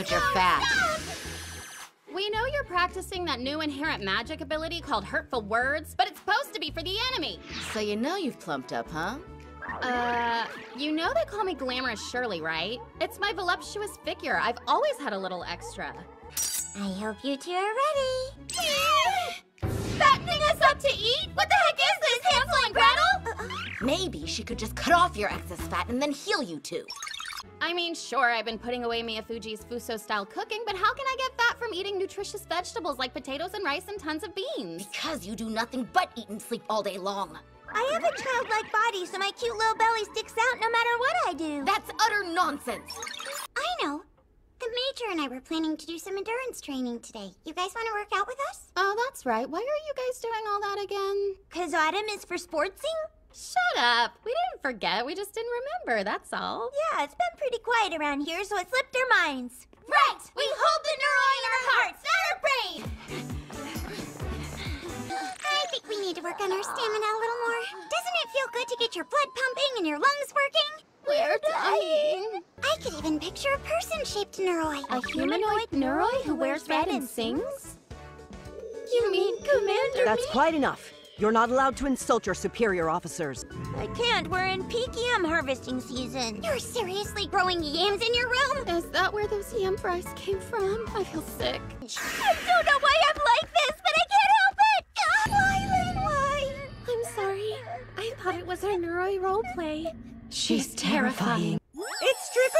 but you're fat. We know you're practicing that new inherent magic ability called Hurtful Words, but it's supposed to be for the enemy. So you know you've plumped up, huh? Uh, you know they call me Glamorous Shirley, right? It's my voluptuous figure. I've always had a little extra. I hope you two are ready. Fattening us up to eat? What the heck is this, Hansel and Gretel? Maybe she could just cut off your excess fat and then heal you two. I mean, sure, I've been putting away Miyafuji's Fuso-style cooking, but how can I get fat from eating nutritious vegetables like potatoes and rice and tons of beans? Because you do nothing but eat and sleep all day long. I have a childlike body, so my cute little belly sticks out no matter what I do. That's utter nonsense. I know. The Major and I were planning to do some endurance training today. You guys want to work out with us? Oh, that's right. Why are you guys doing all that again? Cause autumn is for sportsing? Shut up. We didn't forget. We just didn't remember. That's all. Yeah, it's been pretty quiet around here, so it slipped our minds. Right! We hold the neuroi in our hearts, not our brain! I think we need to work on our stamina a little more. Doesn't it feel good to get your blood pumping and your lungs working? We're dying. I could even picture a person-shaped neuroi. A humanoid neuroi who wears red and sings? You mean Commander That's quite enough. You're not allowed to insult your superior officers. I can't. We're in peak yam harvesting season. You're seriously growing yams in your room? Is that where those yam fries came from? I feel sick. I don't know why I'm like this, but I can't help it. Why, Lynne, why? I'm sorry. I thought it was our neuroi role play. She's terrifying. It's trick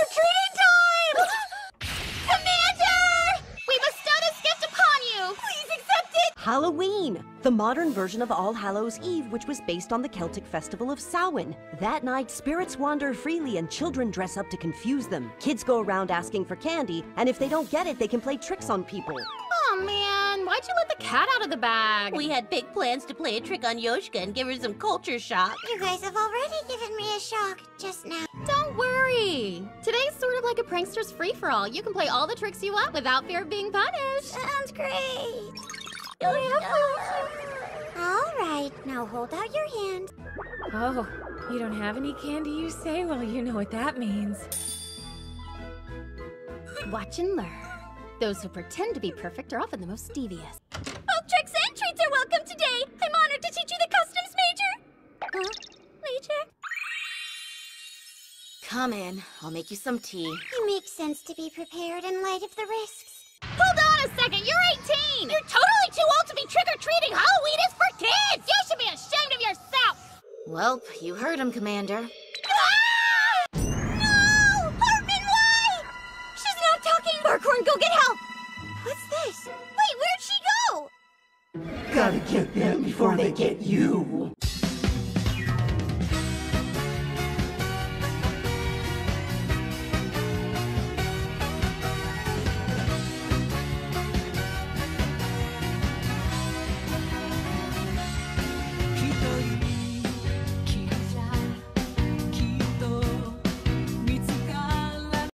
Halloween, the modern version of All Hallows Eve, which was based on the Celtic festival of Samhain. That night, spirits wander freely and children dress up to confuse them. Kids go around asking for candy, and if they don't get it, they can play tricks on people. Oh man, why'd you let the cat out of the bag? We had big plans to play a trick on Yoshika and give her some culture shock. You guys have already given me a shock just now. Don't worry. Today's sort of like a prankster's free-for-all. You can play all the tricks you want without fear of being punished. Sounds great. All right, now hold out your hand. Oh, you don't have any candy, you say? Well, you know what that means. Watch and learn. Those who pretend to be perfect are often the most devious. Both tricks and treats are welcome today. I'm honored to teach you the customs, Major. Huh? Major? Come in. I'll make you some tea. It makes sense to be prepared in light of the risks. Hold on a second, you're 18! You're totally too old to be trick-or-treating! Halloween is for kids! You should be ashamed of yourself! Welp, you heard him, Commander. Ah! No! Hartman, why? She's not talking! Barkhorn, go get help! What's this? Wait, where'd she go? Gotta get them before they get you.